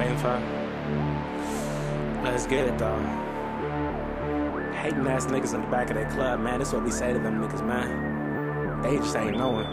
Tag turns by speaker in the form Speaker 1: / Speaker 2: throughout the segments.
Speaker 1: waiting for? Let's get it though. Hating ass niggas in the back of that club, man. That's what we say to them niggas, man. They just ain't knowing.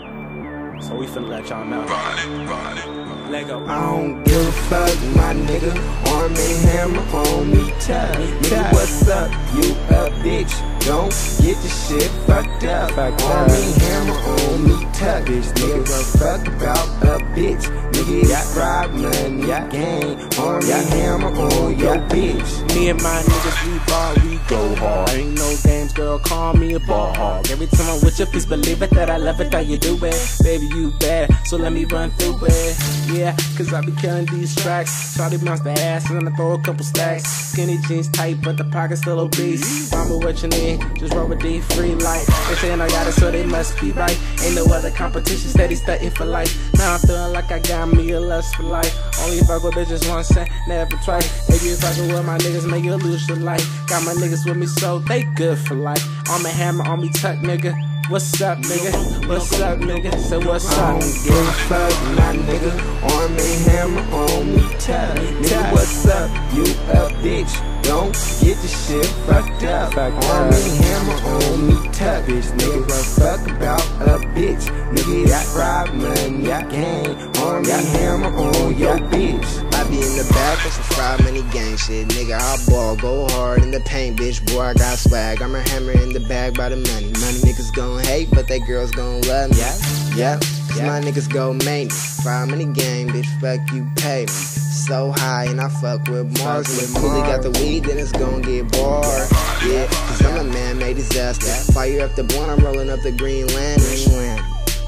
Speaker 1: So we finna let y'all know.
Speaker 2: Run it, run it.
Speaker 1: Let go.
Speaker 3: I don't give a fuck, my nigga. Arm and hammer on me tight. Nigga, what's up? You a bitch. Don't get your shit fucked up. Arm and hammer on me tight. Bitch, nigga, what fuck about a bitch? Nigga, got bribe money, gang. Arm and hammer on your bitch.
Speaker 1: Me and my niggas, we ball, we go hard. Ain't no games, girl, call me a ball hog. Every time I'm with you, please believe it that I love it, that you do it. Baby, you bad, so let me run through it. Yeah, cause I be killing these tracks. Shawty bounce the ass and I throw a couple stacks. Skinny jeans tight, but the pocket's still obese. Mama, what you need? Just roll with D free light. They saying I got it, so they must be right. Ain't no other competition, steady stunting for life. Now I'm feeling like I got me a lust for life. Only fuck with bitches once and never twice. If I go with my niggas, make you lose your life. Got my niggas with me, so they good for life. On my hammer, on me tuck, nigga. What's up, nigga? What's up, nigga? Say what's up?
Speaker 3: I don't give a fuck, my nigga. On me hammer on me tight. Bitch. Don't get your shit fucked up. Arm and hammer on me tight. Bitch, nigga, what fuck about a bitch? Nigga, got bribe money, gang. Arm and hammer on your bitch.
Speaker 4: I be in the back on some fried money gang shit. Nigga, I ball, go hard in the paint, bitch. Boy, I got swag. I'm a hammer in the bag by the money. Money niggas gon' hate, but they girls gon' love me. Yeah, yeah. Cause my niggas go main. Fried money gang, bitch. Fuck you, pay me. So high, and I fuck with Mars. When coolie got the weed, then it's gon' get barred. Yeah, cause I'm a man made disaster. Fire up the blunt, I'm rolling up the green lantern.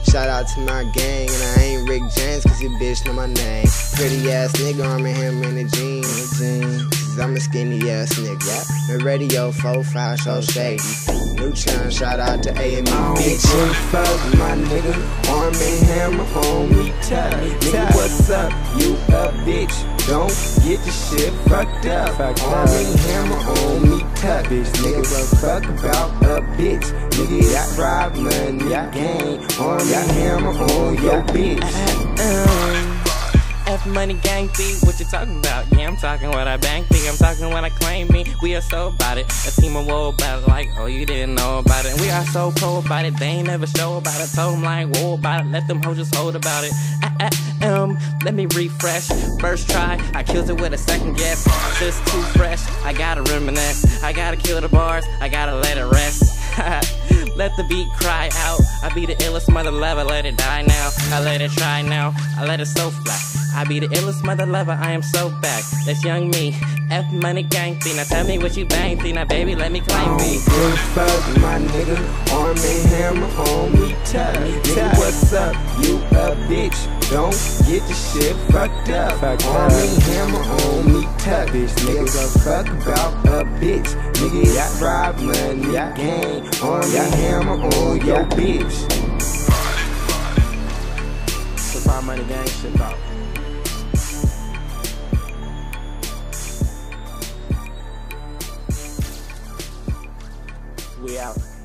Speaker 4: Shout out to my gang, and I ain't Rick James, cause you bitch know my name. Pretty ass nigga, arming him in the jeans. Cause I'm a skinny ass nigga. The radio 4-5 so shady. New churn, shout out to
Speaker 3: don't
Speaker 4: bitch.
Speaker 3: fuck, my nigga. Arm and hammer on me tight. Nigga, what's up? You a bitch. Don't get your shit fucked up. Arm and hammer on me tight. Bitch, nigga, what fuck about a bitch? Nigga, got bribe money, gang. Arm and hammer on your bitch.
Speaker 5: Um, Money gang fee, what you talking about? Yeah, I'm talking what I bank fee, I'm talking what I claim me. We are so about it. A team of woe about it, like, oh, you didn't know about it. We are so cold about it, they ain't never show about it. Told them like, whoa about it, let them hoes just hold about it. Ah, ah, um, let me refresh. First try, I killed it with a second guess. Just too fresh, I gotta reminisce. I gotta kill the bars, I gotta let it rest. Let the beat cry out. I be the illest mother lover, let it die now. I let it try now. I let it so flat. I be the illest mother lover, I am so back. That's young me. F money gang thing. Now tell me what you bang thing. Now baby, let me claim
Speaker 3: don't
Speaker 5: me.
Speaker 3: give fuck, my nigga. Arm and hammer on me tight. Nigga, what's up? You a bitch. Don't get your shit fucked up. Arm and hammer on me tight. Bitch, nigga, what fuck about a bitch? Nigga, got bribe money, gang. Arm and hammer on your bitch.
Speaker 1: Supply money gang shit though. We out.